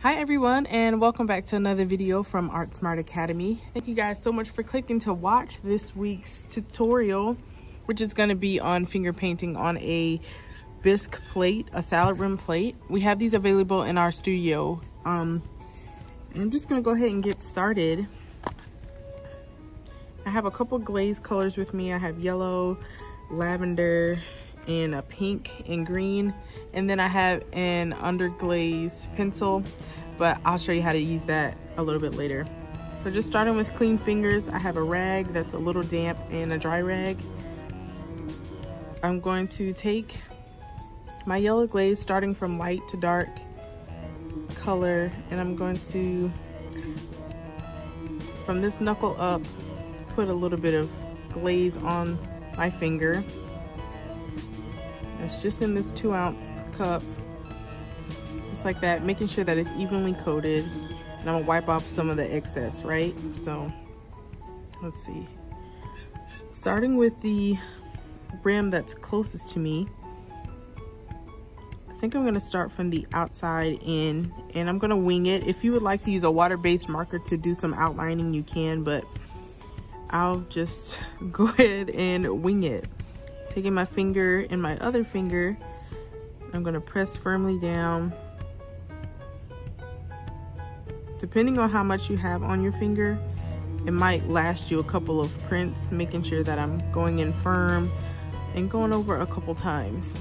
Hi everyone and welcome back to another video from Art Smart Academy. Thank you guys so much for clicking to watch this week's tutorial, which is going to be on finger painting on a bisque plate, a salad rim plate. We have these available in our studio. Um, I'm just going to go ahead and get started. I have a couple glaze colors with me. I have yellow, lavender, and a pink and green and then I have an underglaze pencil but I'll show you how to use that a little bit later. So just starting with clean fingers I have a rag that's a little damp and a dry rag. I'm going to take my yellow glaze starting from light to dark color and I'm going to from this knuckle up put a little bit of glaze on my finger it's just in this two ounce cup, just like that, making sure that it's evenly coated. And I'm gonna wipe off some of the excess, right? So let's see. Starting with the rim that's closest to me, I think I'm gonna start from the outside in and I'm gonna wing it. If you would like to use a water-based marker to do some outlining, you can, but I'll just go ahead and wing it taking my finger and my other finger, I'm gonna press firmly down. Depending on how much you have on your finger, it might last you a couple of prints, making sure that I'm going in firm and going over a couple times.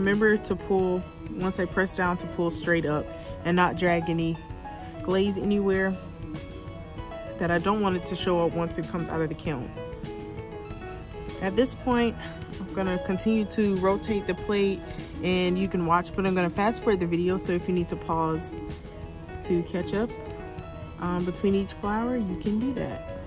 Remember to pull, once I press down to pull straight up and not drag any glaze anywhere that I don't want it to show up once it comes out of the kiln. At this point, I'm gonna continue to rotate the plate and you can watch, but I'm gonna fast forward the video. So if you need to pause to catch up um, between each flower, you can do that.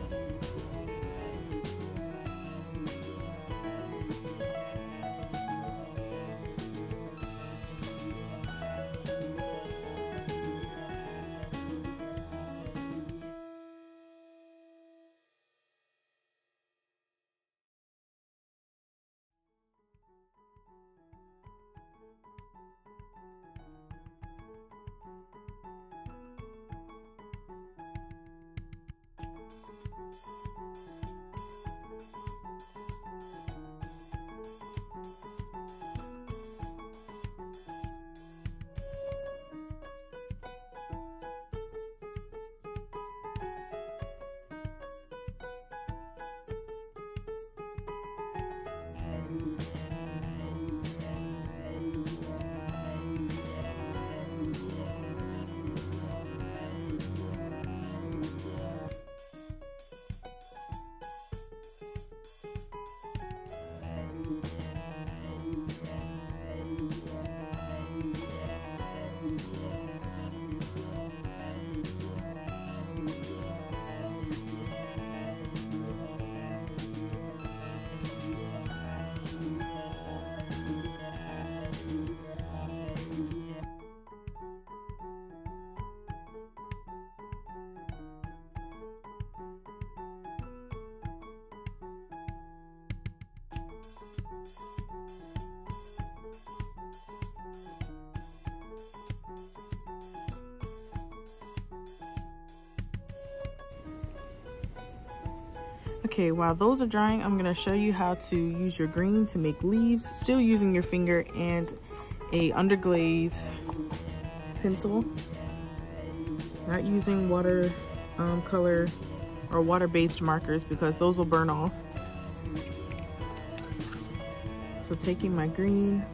Okay, while those are drying, I'm gonna show you how to use your green to make leaves, still using your finger and a underglaze pencil. Not using water um, color or water-based markers because those will burn off. So taking my green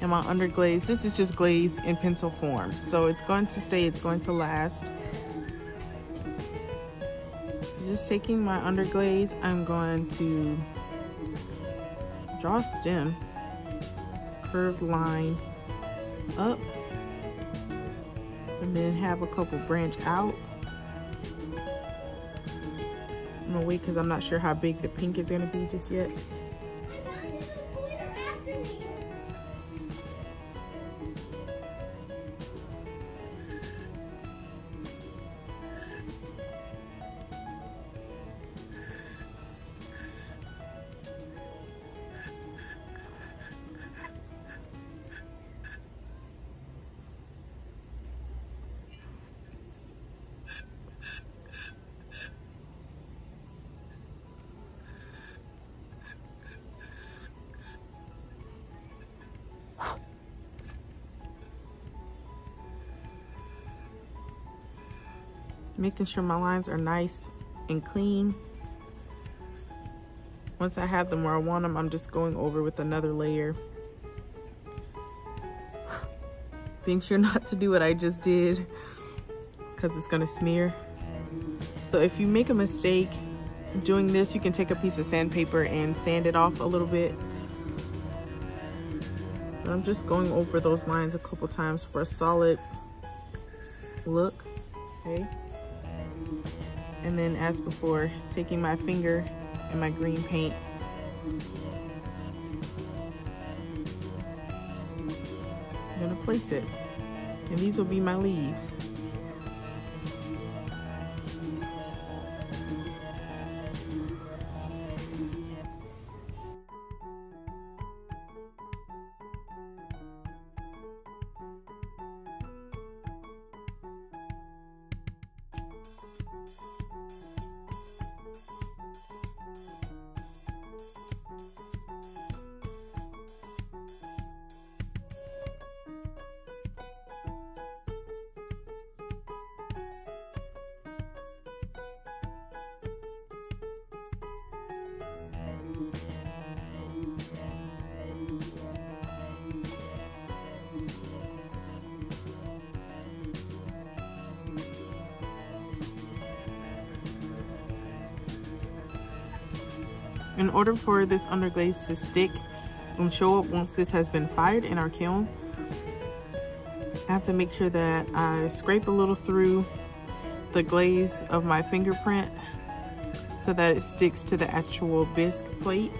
and my underglaze, this is just glaze in pencil form. So it's going to stay, it's going to last just taking my underglaze, I'm going to draw a stem, curved line up, and then have a couple branch out. I'm gonna wait because I'm not sure how big the pink is gonna be just yet. Making sure my lines are nice and clean. Once I have them where I want them, I'm just going over with another layer. Being sure not to do what I just did because it's gonna smear. So if you make a mistake doing this, you can take a piece of sandpaper and sand it off a little bit. I'm just going over those lines a couple times for a solid look, okay? And then as before, taking my finger and my green paint I'm gonna place it. And these will be my leaves. In order for this underglaze to stick and show up once this has been fired in our kiln, I have to make sure that I scrape a little through the glaze of my fingerprint so that it sticks to the actual bisque plate.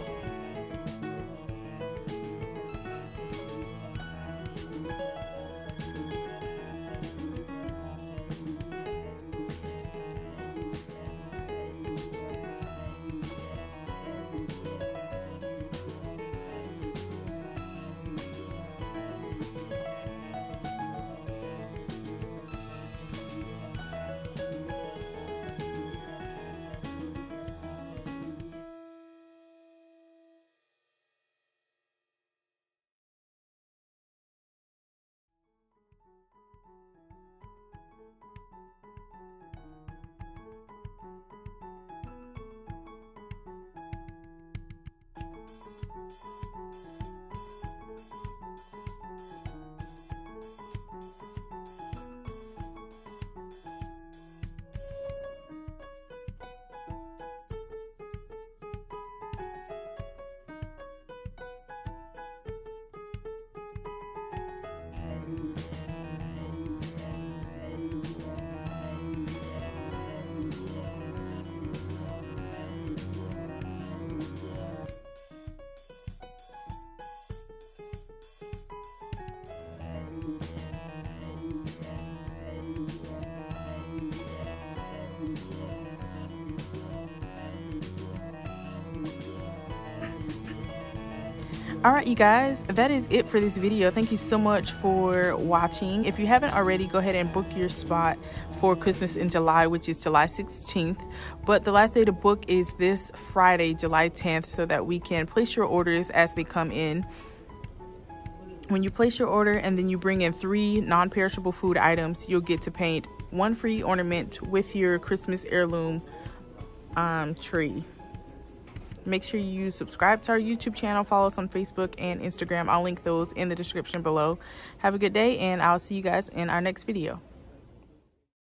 All right you guys that is it for this video. Thank you so much for watching. If you haven't already go ahead and book your spot for christmas in july which is july 16th but the last day to book is this friday july 10th so that we can place your orders as they come in. When you place your order and then you bring in three non-perishable food items you'll get to paint one free ornament with your christmas heirloom um, tree Make sure you subscribe to our YouTube channel, follow us on Facebook and Instagram. I'll link those in the description below. Have a good day, and I'll see you guys in our next video.